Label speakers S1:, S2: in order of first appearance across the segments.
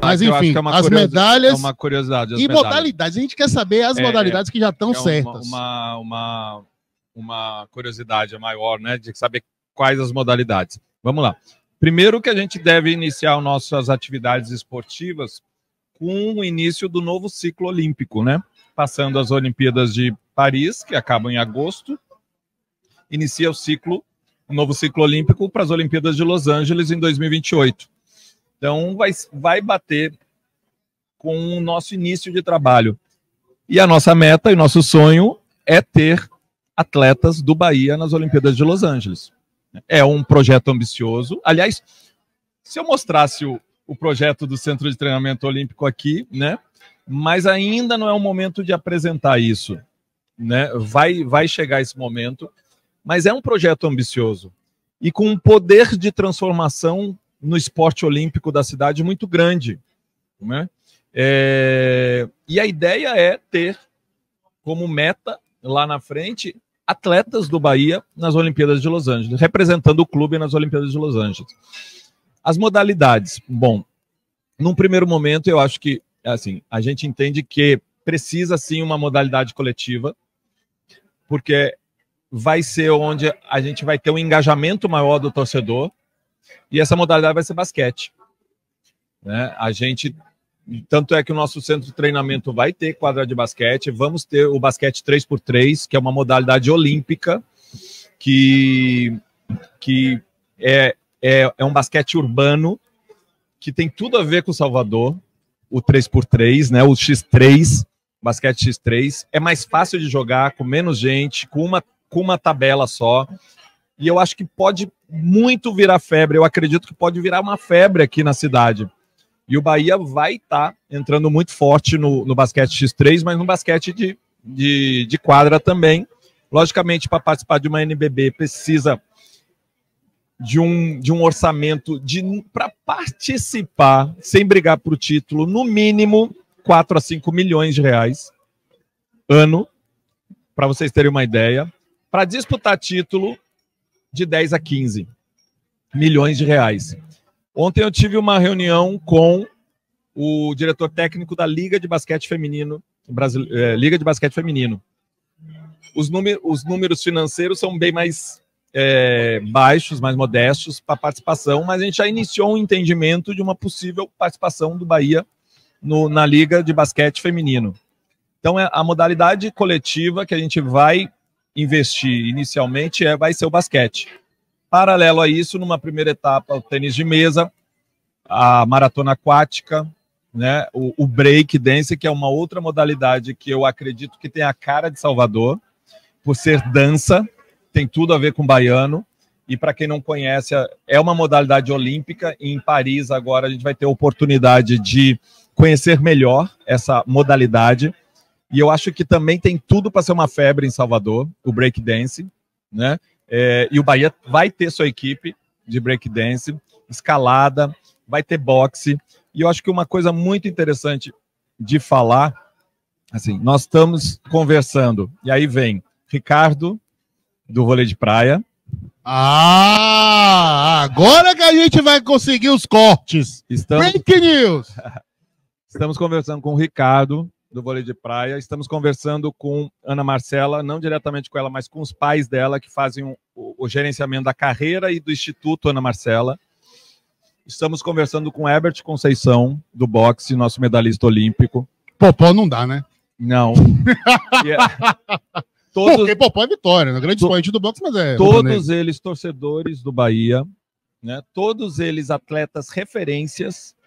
S1: Mas enfim,
S2: é
S1: as medalhas
S2: É uma curiosidade.
S1: e
S2: medalhas.
S1: modalidades. A gente quer saber as
S2: É,
S1: modalidades que já estão
S2: É
S1: certas.
S2: Uma, uma, uma curiosidade maior, né? De saber quais as modalidades. Vamos lá. Primeiro que a gente deve iniciar nossas atividades esportivas com o início do novo ciclo olímpico, né? Passando as Olimpíadas de Paris, que acabam em agosto, inicia o ciclo, o novo ciclo olímpico para as Olimpíadas de Los Angeles em 2028. Então vai, vai bater com o nosso início de trabalho. E a nossa meta e nosso sonho é ter atletas do Bahia nas Olimpíadas de Los Angeles. É um projeto ambicioso. Aliás, se eu mostrasse o, o projeto do Centro de Treinamento Olímpico aqui, né? Mas ainda não é o momento de apresentar isso, né? Vai, vai chegar esse momento, mas é um projeto ambicioso e com um poder de transformação no esporte olímpico da cidade muito grande, né? É, e a ideia é ter como meta lá na frente atletas do Bahia nas Olimpíadas de Los Angeles, representando o clube nas Olimpíadas de Los Angeles. As modalidades, bom, num primeiro momento eu acho que assim a gente entende que precisa sim uma modalidade coletiva, porque vai ser onde a gente vai ter um engajamento maior do torcedor e essa modalidade vai ser basquete. Né? A gente tanto é que o nosso centro de treinamento vai ter quadra de basquete, vamos ter o basquete 3x3, que é uma modalidade olímpica, que, que é, é, é um basquete urbano, que tem tudo a ver com Salvador, o 3x3, né, o X3, basquete X3, é mais fácil de jogar, com menos gente, com uma, com uma tabela só, e eu acho que pode muito virar febre, eu acredito que pode virar uma febre aqui na cidade. E o Bahia vai estar tá entrando muito forte no, no basquete X3, mas no basquete de, de, de quadra também. Logicamente, para participar de uma NBB, precisa de um, de um orçamento de para participar, sem brigar por título, no mínimo 4 a 5 milhões de reais ano, para vocês terem uma ideia. Para disputar título, de 10 a 15 milhões de reais. Ontem eu tive uma reunião com o diretor técnico da Liga de Basquete Feminino, Brasil, é, Liga de Basquete Feminino. Os, os números financeiros são bem mais é, baixos, mais modestos para participação, mas a gente já iniciou um entendimento de uma possível participação do Bahia no, na Liga de Basquete Feminino. Então, é a modalidade coletiva que a gente vai investir inicialmente é, vai ser o basquete. Paralelo a isso, numa primeira etapa, o tênis de mesa, a maratona aquática, né, o, o break dance, que é uma outra modalidade que eu acredito que tem a cara de Salvador, por ser dança, tem tudo a ver com baiano. E para quem não conhece, é uma modalidade olímpica. E em Paris, agora, a gente vai ter a oportunidade de conhecer melhor essa modalidade. E eu acho que também tem tudo para ser uma febre em Salvador, o break dance, né? É, e o Bahia vai ter sua equipe de breakdance, escalada, vai ter boxe. E eu acho que uma coisa muito interessante de falar, assim, nós estamos conversando, e aí vem Ricardo, do vôlei de praia.
S1: Ah, agora que a gente vai conseguir os cortes.
S2: Estamos,
S1: Break news.
S2: estamos conversando com o Ricardo, do vôlei de praia. Estamos conversando com Ana Marcela, não diretamente com ela, mas com os pais dela, que fazem o, o, gerenciamento da carreira e do Instituto Ana Marcela. Estamos conversando com Herbert Conceição, do boxe, nosso medalhista olímpico.
S1: Popó não dá, né?
S2: Não. E é- todos,
S1: Porque Popó é vitória, né? Grande
S2: To-
S1: expoente do boxe, mas é.
S2: todos eles torcedores do Bahia, né? Todos eles atletas referências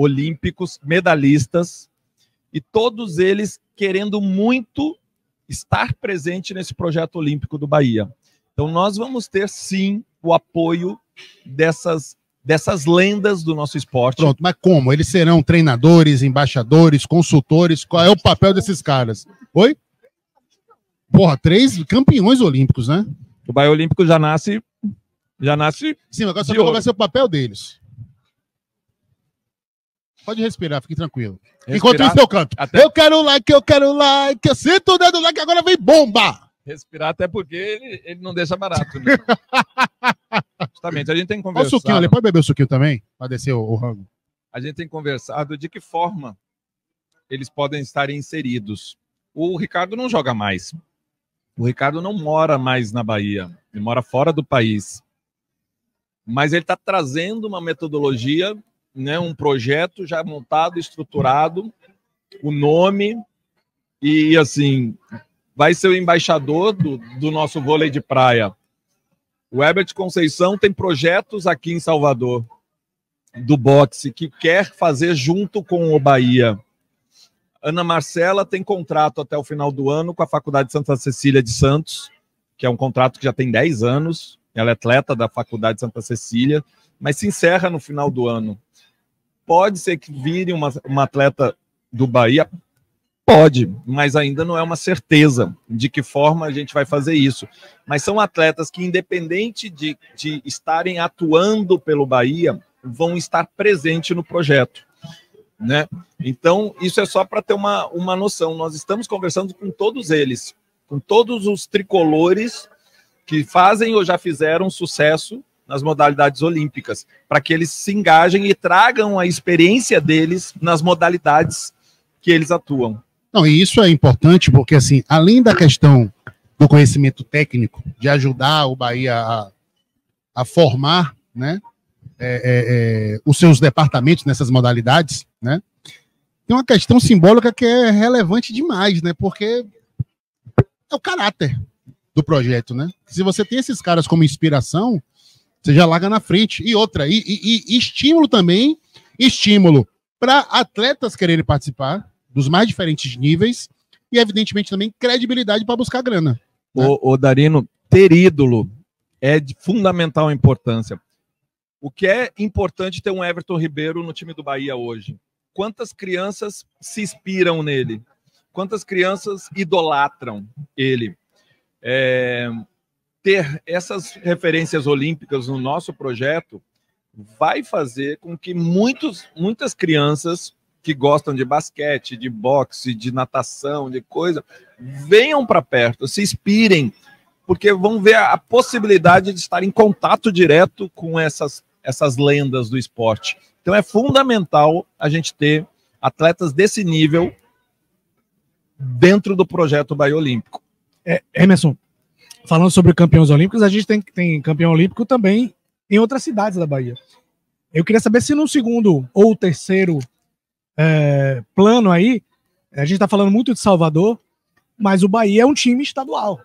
S2: olímpicos, medalhistas e todos eles querendo muito estar presente nesse projeto olímpico do Bahia. Então nós vamos ter sim o apoio dessas dessas lendas do nosso esporte.
S1: Pronto, mas como? Eles serão treinadores, embaixadores, consultores? Qual é o papel desses caras? Oi? Porra, três campeões olímpicos, né?
S2: O Bahia Olímpico já nasce já nasce
S1: Sim, agora saber qual vai ser o papel deles. Pode respirar, fique tranquilo.
S2: respirar.
S1: Enquanto isso eu canto.
S2: Até-
S1: Eu quero like, eu quero like, eu sinto o dedo like, agora vem bomba!
S2: Respirar, até porque ele, ele não deixa barato, né? Justamente, a gente tem
S1: Olha o
S2: conversado.
S1: suquinho ali. Pode beber o suquinho também? Pra descer o, o rango.
S2: a gente tem conversado de que forma eles podem estar inseridos. O Ricardo não joga mais. O Ricardo não mora mais na Bahia. Ele mora fora do país. Mas ele está trazendo uma metodologia, né, um projeto já montado, estruturado, o nome e assim vai ser o embaixador do, do nosso vôlei de praia. O Herbert Conceição tem projetos aqui em Salvador do boxe que quer fazer junto com o Bahia. Ana Marcela tem contrato até o final do ano com a Faculdade de Santa Cecília de Santos, que é um contrato que já tem 10 anos. Ela é atleta da Faculdade de Santa Cecília, mas se encerra no final do ano. Pode ser que vire uma, uma atleta do Bahia? Pode, mas ainda não é uma certeza de que forma a gente vai fazer isso. Mas são atletas que, independente de, de estarem atuando pelo Bahia, vão estar presentes no projeto. Né? Então, isso é só para ter uma, uma noção. Nós estamos conversando com todos eles, com todos os tricolores que fazem ou já fizeram sucesso nas modalidades olímpicas, para que eles se engajem e tragam a experiência deles nas modalidades que eles atuam.
S1: Não, e isso é importante porque, assim, além da questão do conhecimento técnico, de ajudar o Bahia a, a formar, né, é, é, é, os seus departamentos nessas modalidades, né, tem uma questão simbólica que é relevante demais, né, porque é o caráter do projeto, né. Se você tem esses caras como inspiração, você já larga na frente. E outra, e, e- e estímulo também, estímulo para atletas quererem participar dos mais diferentes níveis e, evidentemente, também credibilidade para buscar grana. Né?
S2: O, o Darino, ter ídolo é de fundamental importância. O que é importante ter um Everton Ribeiro no time do Bahia hoje? Quantas crianças se inspiram nele? Quantas crianças idolatram ele? É, ter essas referências olímpicas no nosso projeto vai fazer com que muitos, muitas crianças que gostam de basquete, de boxe, de natação, de coisa, venham para perto, se inspirem, porque vão ver a, possibilidade de estar em contato direto com essas, essas lendas do esporte. Então é fundamental a gente ter atletas desse nível dentro do projeto Bahia Olímpico.
S3: É, Emerson, falando sobre campeões olímpicos, a gente tem, tem campeão olímpico também em outras cidades da Bahia. Eu queria saber se no segundo ou terceiro é, plano aí, a gente está falando muito de Salvador, mas o Bahia é um time estadual,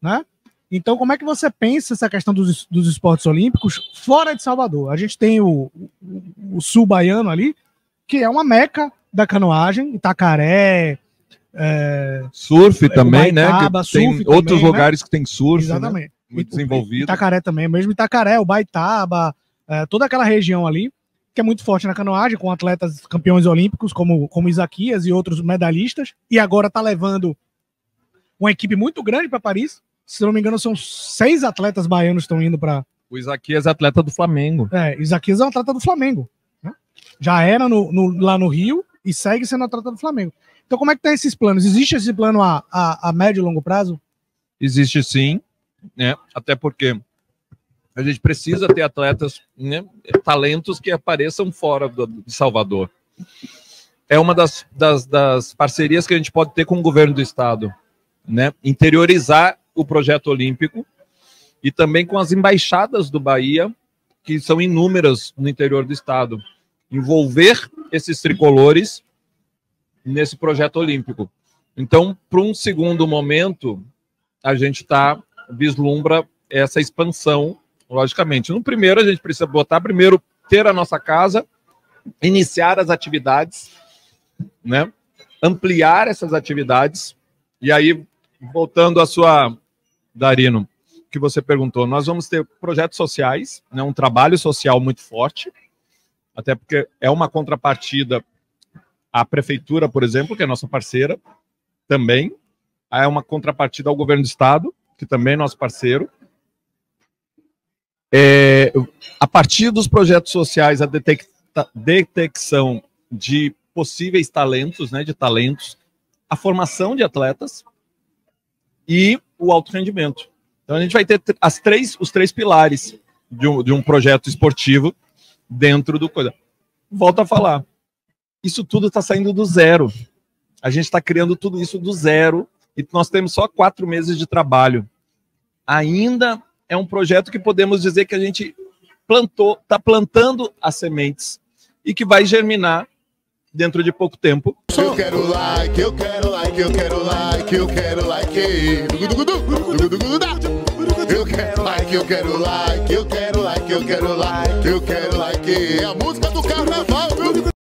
S3: né? Então, como é que você pensa essa questão dos, dos esportes olímpicos fora de Salvador? A gente tem o, o, o sul baiano ali, que é uma meca da canoagem, Itacaré, é,
S2: Surf também, né?
S3: Baitaba,
S2: Que tem
S3: surf
S2: outros
S3: também, né?
S2: lugares que tem surf, né?
S3: exatamente.
S2: Muito
S3: E-
S2: desenvolvido.
S3: Itacaré também, mesmo Itacaré, o Baitaba, é, toda aquela região ali, que é muito forte na canoagem, com atletas campeões olímpicos, como, como Isaquias e outros medalhistas, e agora tá levando uma equipe muito grande para Paris. Se não me engano, são seis atletas baianos que estão indo para.
S2: O Isaquias é atleta do Flamengo.
S3: É, Isaquias é um atleta do Flamengo. né? Já era no, no- lá no Rio e segue sendo atleta do Flamengo. Então, como é que tá esses planos? Existe esse plano a, a, a médio e longo prazo?
S2: Existe sim, né? Até porque a gente precisa ter atletas, né? talentos que apareçam fora do- de Salvador. É uma das, das, das parcerias que a gente pode ter com o governo do estado, né? Interiorizar o projeto olímpico e também com as embaixadas do Bahia, que são inúmeras no interior do estado. Envolver esses tricolores nesse projeto olímpico. Então, para um segundo momento, a gente tá vislumbra essa expansão, logicamente. No primeiro, a gente precisa botar primeiro ter a nossa casa, iniciar as atividades, né? Ampliar essas atividades e aí voltando à sua Darino, que você perguntou, nós vamos ter projetos sociais, né? Um trabalho social muito forte, até porque é uma contrapartida à prefeitura, por exemplo, que é nossa parceira, também é uma contrapartida ao governo do estado, que também é nosso parceiro. É, a partir dos projetos sociais, a detecta- detecção de possíveis talentos, né, de talentos, a formação de atletas e o alto rendimento. Então a gente vai ter as três, os três pilares de um, de um projeto esportivo dentro do coisa. Volto a falar, isso tudo está saindo do zero. A gente está criando tudo isso do zero e nós temos só quatro meses de trabalho. Ainda é um projeto que podemos dizer que a gente plantou, está plantando as sementes e que vai germinar dentro de pouco tempo.
S1: Eu quero like, eu quero like, eu quero like, eu quero like. Like, eu quero like, eu quero like, eu quero like, eu quero like. É a música do carnaval.